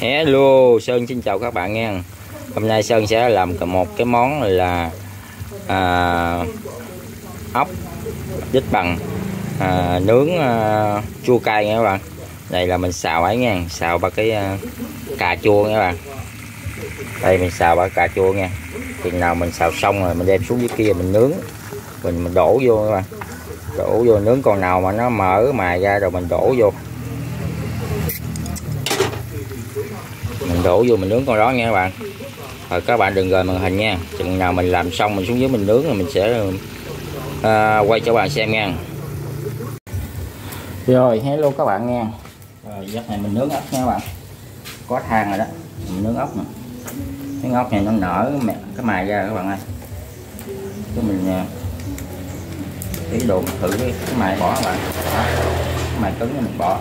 Hello Sơn xin chào các bạn nha. Hôm nay Sơn sẽ làm một cái món là à, ốc vít bằng à, nướng à, chua cay nha các bạn. Đây là mình xào ấy nha xào ba cái à, cà chua nha các bạn. Đây mình xào ba cà chua nha. Chừng nào mình xào xong rồi mình đem xuống dưới kia mình nướng mình mình đổ vô các bạn. Đổ vô nướng con nào mà nó mở mài ra rồi mình đổ vô. Mình đổ vô mình nướng con đó nha các bạn. Rồi các bạn đừng rời màn hình nha. Chừng nào mình làm xong mình xuống dưới mình nướng rồi mình sẽ à, quay cho các bạn xem nha. Rồi hello các bạn nha. Rồi giấc này mình nướng ốc nha các bạn. Có than rồi đó. Mình nướng ốc nè. Cái ốc này nó nở cái mài ra các bạn ơi. Cái mình à, cái đồ thử cái, cái mài bỏ các bạn. Cái mài cứng mình bỏ.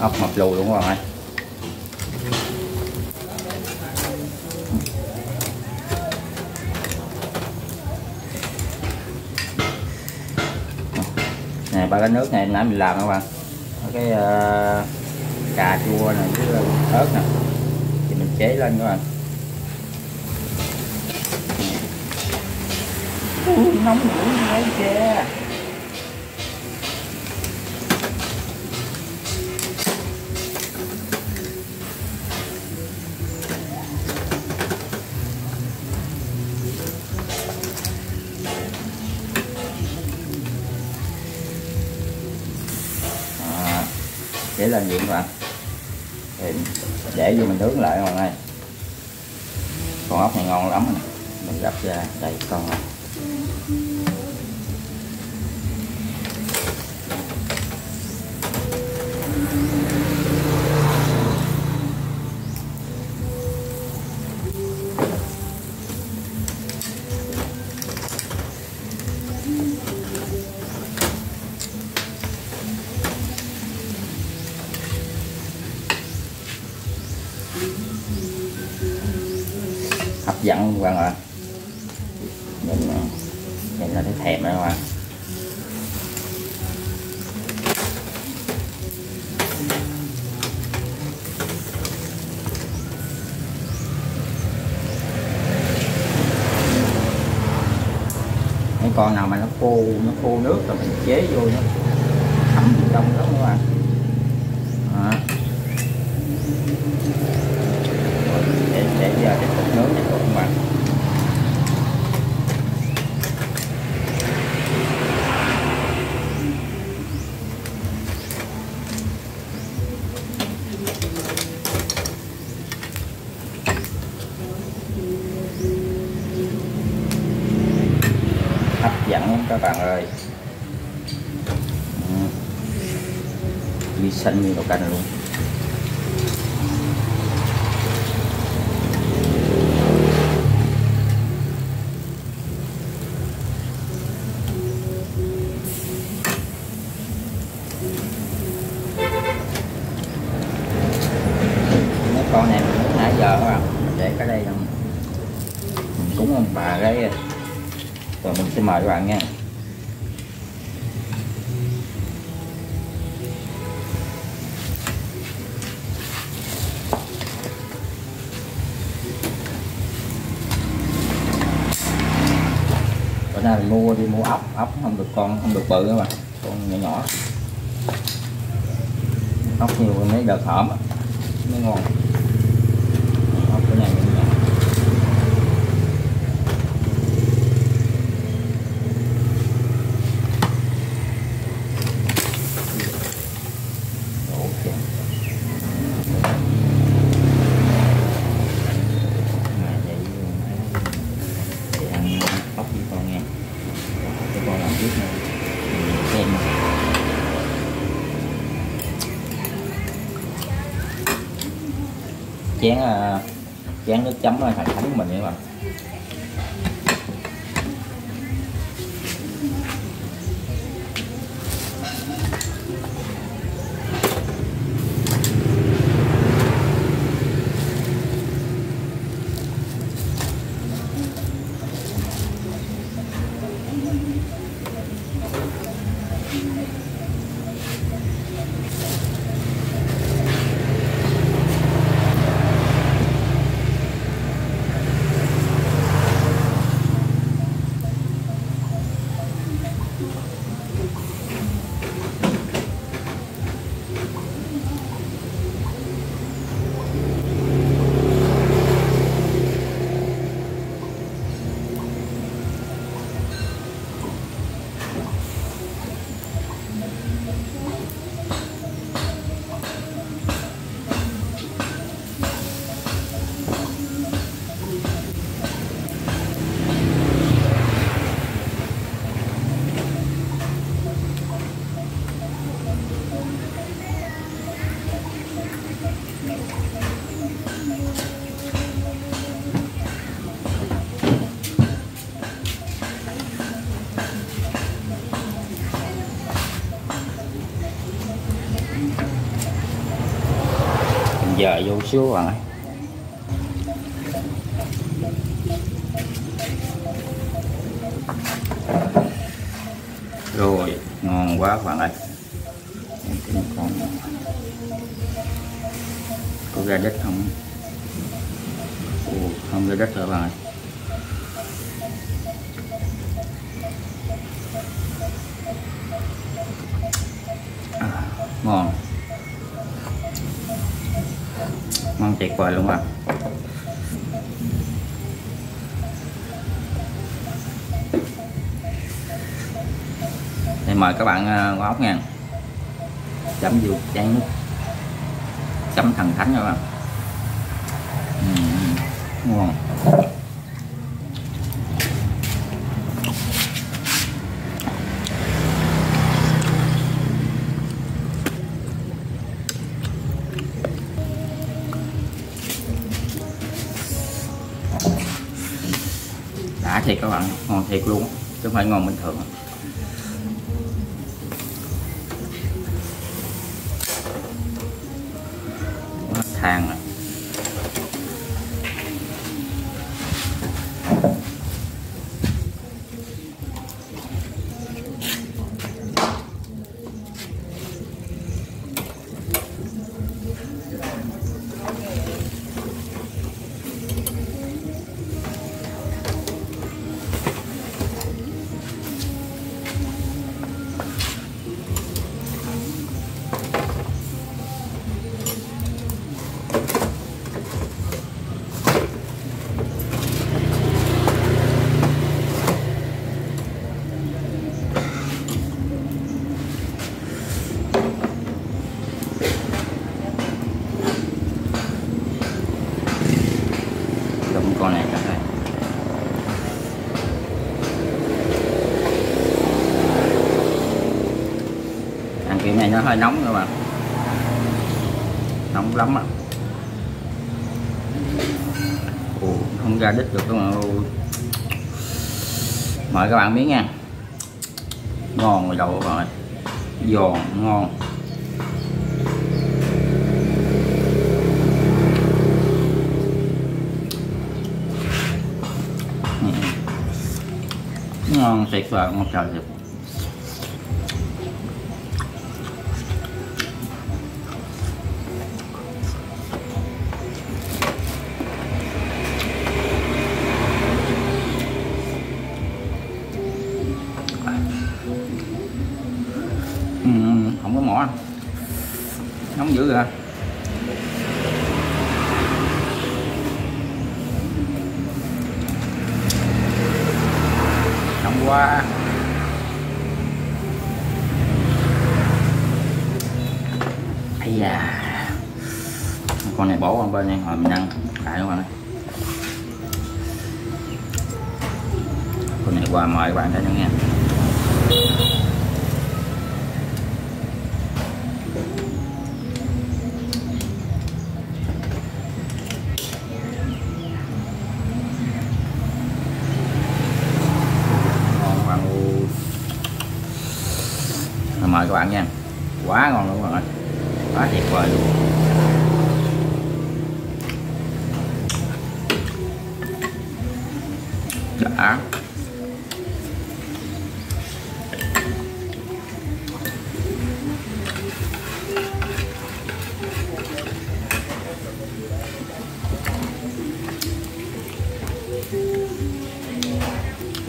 Ốc mập lùi luôn các bạn ơi. Này ba cái nước này nãy mình làm các bạn cái uh, cà chua này với ờ, ớt nè. Thì mình chế lên các bạn. Ui, nóng dữ vậy kìa. Lên vậy các bạn để, để vô mình nướng lại các bạn ơi con ốc này ngon lắm mình gấp ra đây con này. Dẫn các bạn ạ nhìn nhìn là thấy thèm đấy các bạn con nào mà nó khô nó khô nước rồi mình chế vô nó. Mình à. để cái đây mình cúng ông bà cái rồi mình sẽ mời các bạn nha. Bữa nay mình mua đi mua ốc ốc không được con, không được bự các bạn. Con nhỏ nhỏ. Ốc nhiều, mấy đợt hổm mới ngon ốc cái này nhỏ nhỏ Đổ kìa. Mà vậy thì ăn ốc với con nha cái con làm tiếp nữa Mình xem chén ờ, chén nước chấm ờ, à, thành thánh của mình nha các bạn. Giờ vô xíu bạn ơi. Rồi. Ngon quá bạn ơi. Con có ra đất không? Ồ, không ra đất rồi bạn ơi? À, ngon tuyệt vời luôn bạn thì mời các bạn à, qua ngó ốc nha chấm vô chén nước chấm thần thánh các bạn. Đã thiệt các bạn ngon thiệt luôn chứ không phải ngon bình thường. Than à. Hơi nóng các bạn. Nóng lắm á Ồ, không ra đít được các bạn ơi mời các bạn miếng nha. Ngon rồi đậu các bạn. Giòn ngon. Ừ. Ngon tuyệt vời ngon trời thiệt. Ây da con này bỏ qua bên này hồi mình ăn lại các bạn ơi con này qua mời các bạn thấy nữa nha. Ngon. Mời các bạn nha. Quá ngon luôn.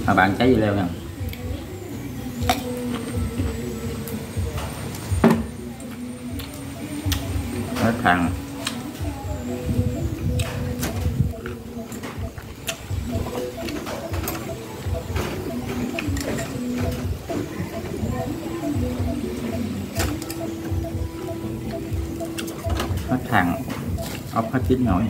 À, bạn cháy dưa leo nha hết thằng hết thằng ốc hết chín nổi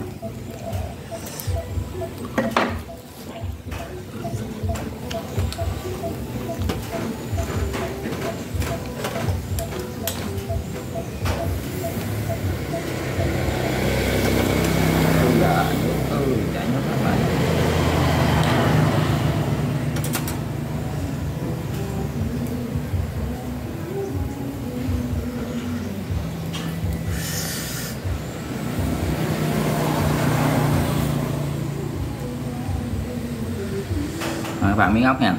các bạn miếng ốc nha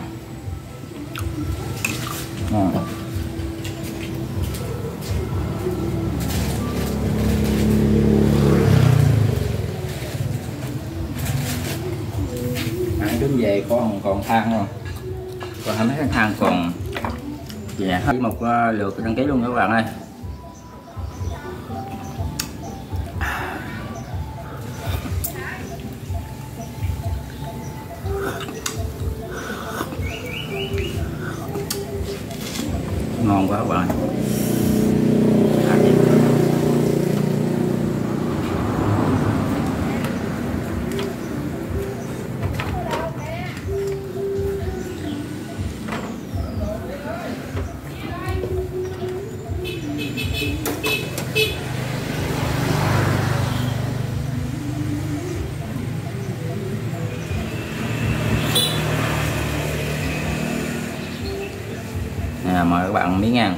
ngon ăn đến về còn còn than không? Còn hai mấy cái than còn dạ. Hết một uh, lượt đăng ký luôn các bạn ơi mời các bạn miếng ăn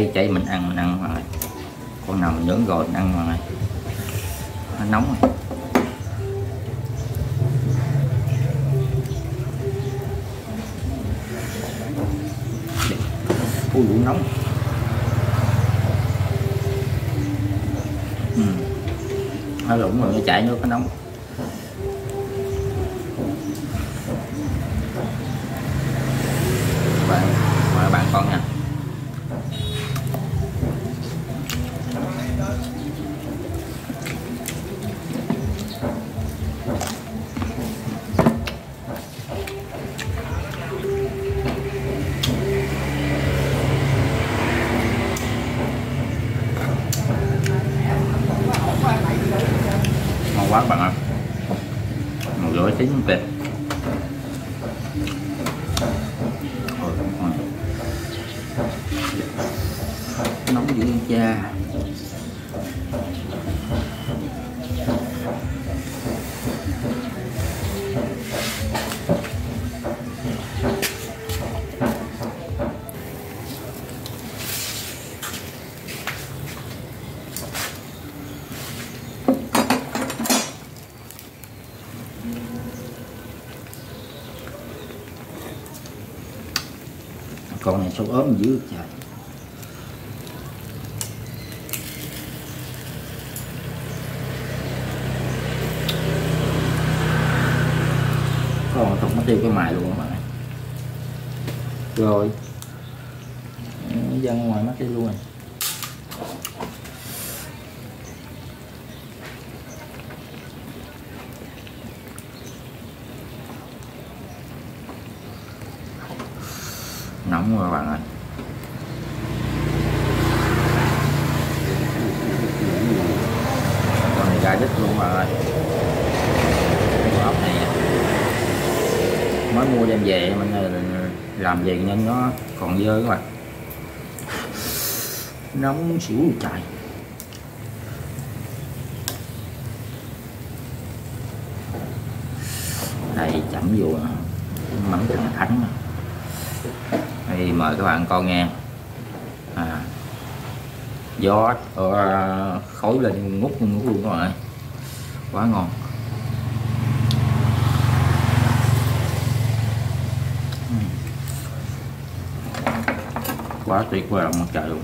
cháy cháy mình ăn mình ăn mà con nào mình nướng rồi, mình ăn mà nó nóng rồi. ui đủ nóng. Ừ. nó lủng rồi nó chảy nước, nó nóng. Bạn mời bạn con nha. Dạ. nóng cha con này sâu ốm dữ tiêu cái mài luôn mà rồi. Dân ngoài mắt đi luôn rồi. Nóng rồi bạn ơi con này gai đít luôn bạn ơi con ốc này mới mua đem về mình làm gì nên nó còn dơ các bạn. Nóng xỉu chạy. Đây chẩm vô mắm thằng thánh đây mời các bạn coi nghe. À, gió uh, khói lên ngút ngút luôn các bạn quá ngon. Quá tuyệt vời mặt trời luôn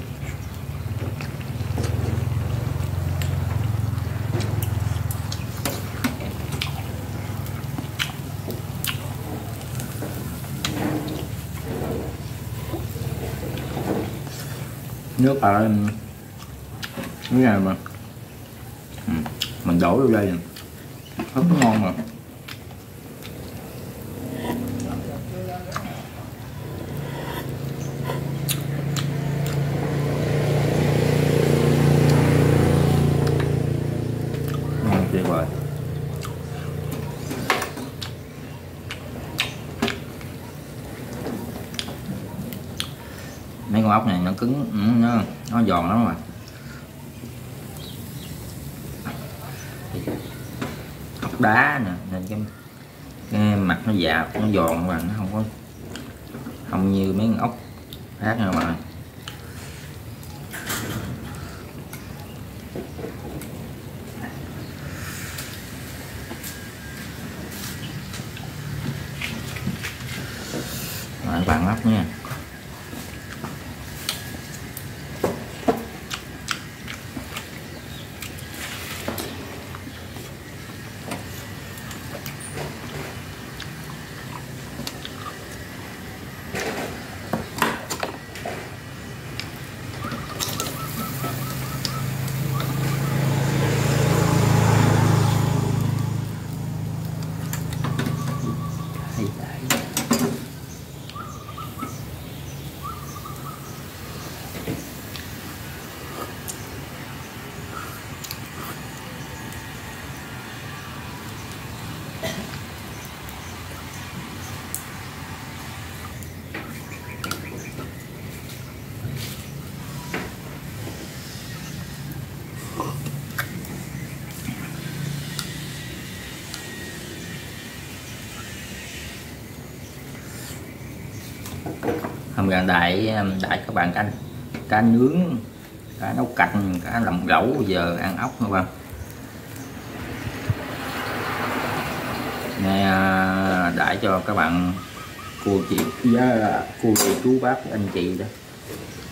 nước ở cái này mà. Ừ, mình đổ vô đây rất ngon mà ngon tuyệt vời mấy con ốc này nó cứng. Ừ, nó, nó giòn lắm mà ốc đá nè nên cái, cái mặt nó dạp nó giòn và nó không có không như mấy con ốc khác nữa mà bạn lắp nha. Gần đại um, đại các bạn canh cá nướng cá nấu canh cá làm gẩu giờ ăn ốc các bạn. Nghe à, đại cho các bạn cô chị với cô chị chú bác anh chị đó.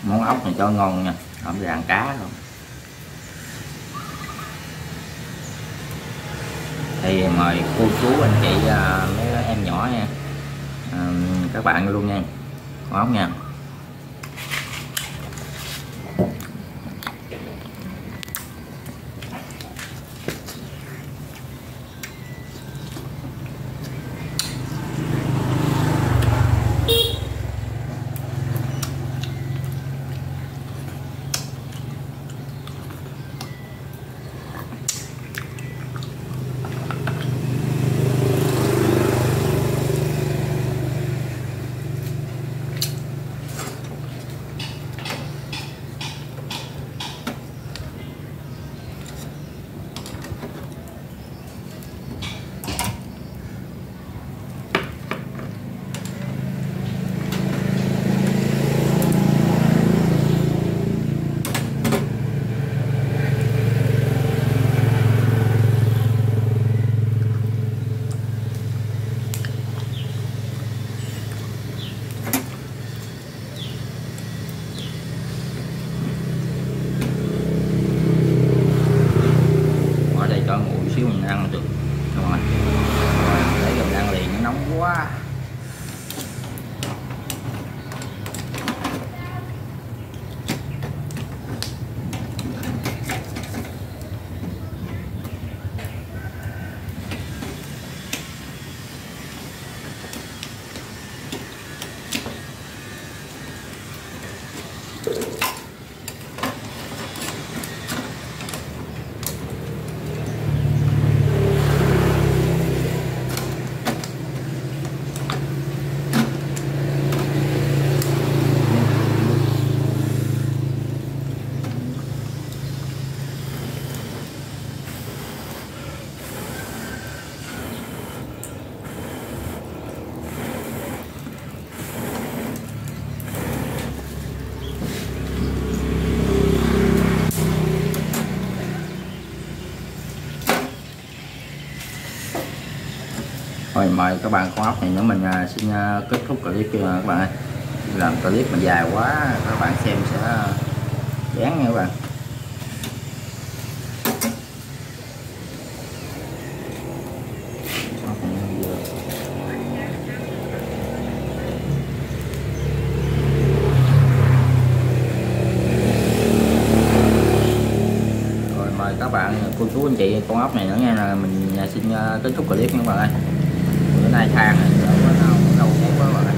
Món ốc này cho ngon nha không phải ăn cá không thì mời cô chú anh chị à, mấy em nhỏ nha. À, các bạn luôn nha ngon ốc nha mời các bạn con ốc này nữa. Mình à, xin à, kết thúc clip kia các bạn ơi. Làm clip mà dài quá, các bạn xem sẽ à, chán nha các bạn. Rồi, mời các bạn, cô chú, anh chị, con ốc này nữa nha. Là mình xin kết thúc clip nha các bạn ơi này hàng. Các bạn ơi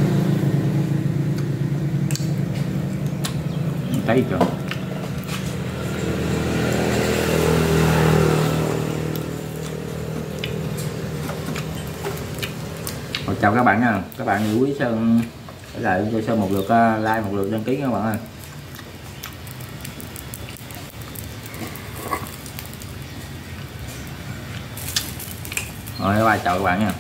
thấy chưa? Rồi, chào các bạn nha. Các bạn quý sơn lại cho sơn một lượt uh, like một lượt đăng ký các bạn ơi. Rồi bye chào các bạn nha.